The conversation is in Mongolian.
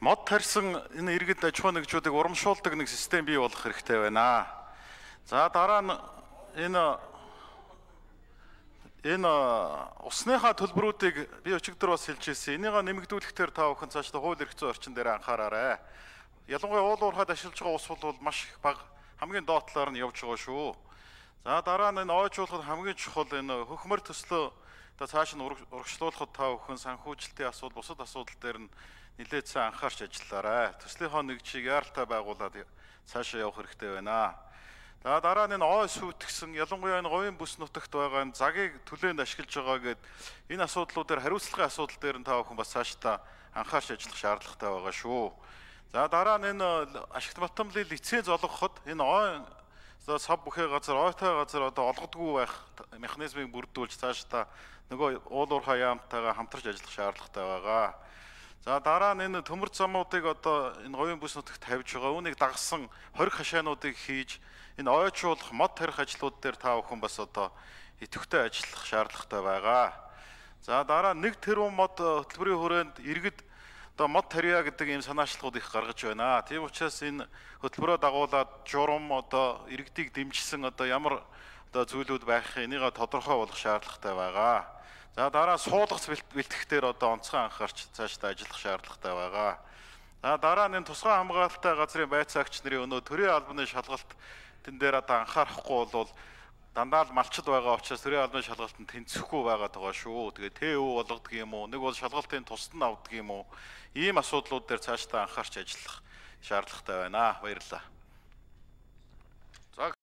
мод тарьсан энэ иргэд аж ахуй нэгжүүдийг урамшуулдаг нэг систем бий болох хэрэгтэй байна. За дараа нь энэ энэ усныхаа төлбөрүүдийг би өчигдөр бас хэлж ирсэн. Энийг нэмэгдүүлэхдээ та бүхэн цаашдаа хууль эрх зүйн орчин дээр анхаараарай. Ялангуяа уул уурхад ашиглаж байгаа ус бол маш их бага хамгийн доотлоор нь явж байгаа шүү. За дараа нь энэ ойжуулахад хамгийн чухал энэ хөхмөр төслөө одоо цааш нь урагшлуулахад та бүхэн санхүүжилтийн асуудал, бусад асуудал дээр нь нэлээд сайн анхаарч ажиллаарай. Төслийнхоо нэгжийг яаралтай байгуулад цаашаа явах хэрэгтэй байна. За дараа нь энэ ой сүйтгэсэн ялангуяа энэ говийн бүс нутагт байгаа энэ загийг төлөөнд ашиглаж байгаа гэд энэ асуудлуудаар хариуцлагын асуудал дээр нь та бүхэн бас цаашдаа анхаарч ажиллах шаардлагатай байгаа шүү. За дараа нь энэ ашигт батамлын лиценз олгоход энэ ой сав бүхий газар ойтой газар одоо олгодгүй байх механизмыг бүрдүүлж цаашдаа нөгөө уул уурхай яамтайгаа хамтарч ажиллах шаардлагатай байгаа. За дараа нь энэ төмөр замуудыг одоо энэ говийн бүс нутагт тавьж байгаа. Үүнийг дагсан 20 хашаануудыг хийж энэ ойчуулах мод тарих ажлууд дээр та бүхэн бас одоо идэвхтэй ажиллах шаардлагатай байгаа. За дараа нэг тэрбум мод хөтөлбөрийн хүрээнд иргэд одоо мод тарья гэдэг ийм санаачлагууд их гаргаж байна. Тийм учраас энэ хөтөлбөрөө дагуулад журам одоо иргэдийг дэмжсэн одоо ямар одоо зүйлүүд байх энийг тодорхой болгох шаардлагатай байгаа. За дараа суулгац бэлтгэхтэр одоо онцгой анхаарч цаашдаа ажиллах шаардлагатай байгаа. За дараа нь тусгай хамгаалалттай газрын байцаагч нарын өнөө төрийн албаны шалгалт тэн дээр одоо анхаарахгүй бол дандаа л малчд байгаа учраас төрийн албаны шалгалтанд тэнцэхгүй байгаад байгаа шүү. Тэгээ ТЭВ болгодог юм уу? Нэг бол шалгалтын тусад нь авдаг юм уу? Ийм асуудлууд дээр цаашдаа анхаарч ажиллах шаардлагатай байна. Баярлалаа.